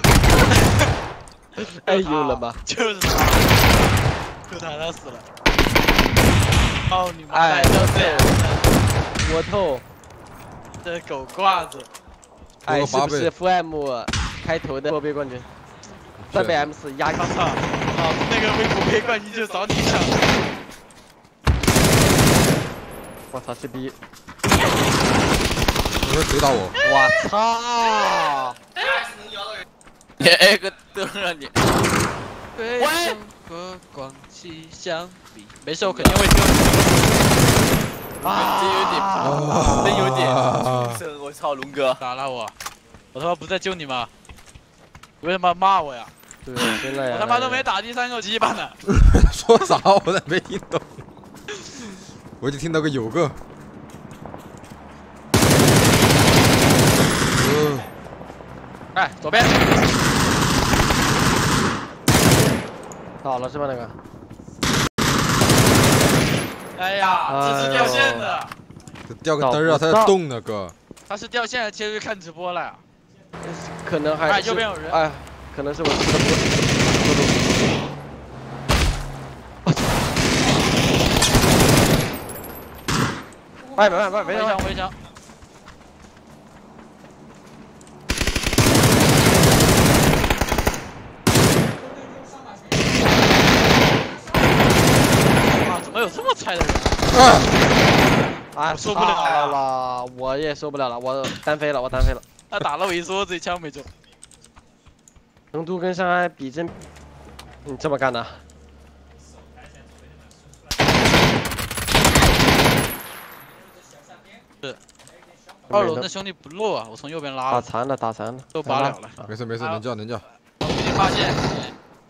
哎，有了吗？就是他，就他，他死了。哦，你妈哎都这样，我透，这狗挂子，哎，是不是 FM 开头的后备冠军？三百 M 四压我操！好，那个微博杯冠军就找你抢。我操，这逼！你说谁打我？我操！哎个灯让你，喂，和广西相比，没事，我肯定会听。啊，真有点，真有点我操，龙哥，打了我，我他妈不在救你吗？你为什么骂我呀？对，真的呀！我他妈都没打第三个鸡巴呢。说啥我咋没听懂？我就听到个有个。嗯，哎，左边，倒了是吧？那个哎呀，这是掉线的，这掉个灯儿啊，它在动呢，哥。他是掉线了，其实看直播了呀。可能还哎，是右边有人，哎，可能是我吃的不。外面外面外面围墙围墙，啊，怎么有这么菜的人啊？受不了了了，我也受不了了，我单飞了，我单飞了。他打了我一梭子，一枪没中。成都跟上海比真，你这么干的？是二楼那兄弟不漏啊，我从右边拉了，打残了，打残了，都拔了了。没事没事，能叫能叫。我给你发现，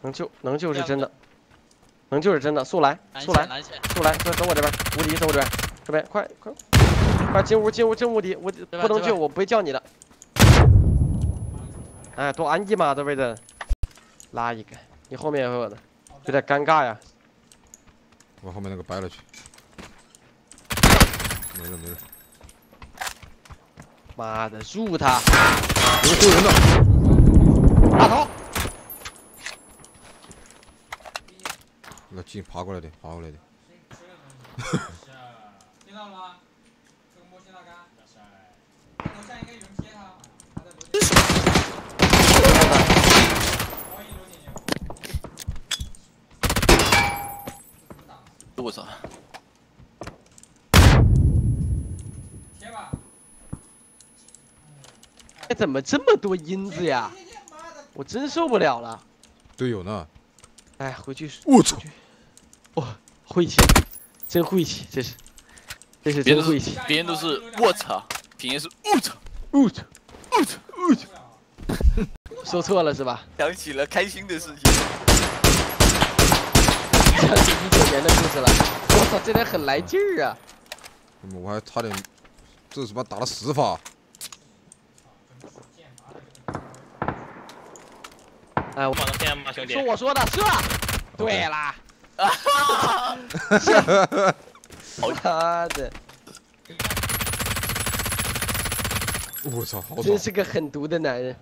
能救能救是真的，能救是真的。速来速来速来，走走我这边，无敌走我这边，这边快快快进屋进屋进无敌，我吧不能救我不会叫你的。哎，多安逸嘛这位置，拉一个，你后面也会有的，有点尴尬呀。往后面那个掰了去。没了没了，妈的，入他！有个丢人的，大头，那个进爬过来的，爬过来的。听到了吗？这个摸线大杆，楼下应该有人接他，他在楼顶。欢迎楼顶我操，贴吧。哎，怎么这么多音子呀？我真受不了了。队友呢？哎，回去我操！哇，晦气，真晦气，这是，这是真晦气。别人都是我操，平爷是我操，我操，我操，我操，说错了是吧？想起了开心的事情。想起一九年的故事了。我操，这人很来劲儿啊！我还差点，这他妈打了十发。哎，我往上天吗，兄弟说？我说的是，对啦。妈的，我操，好爽真！是个狠毒的男人。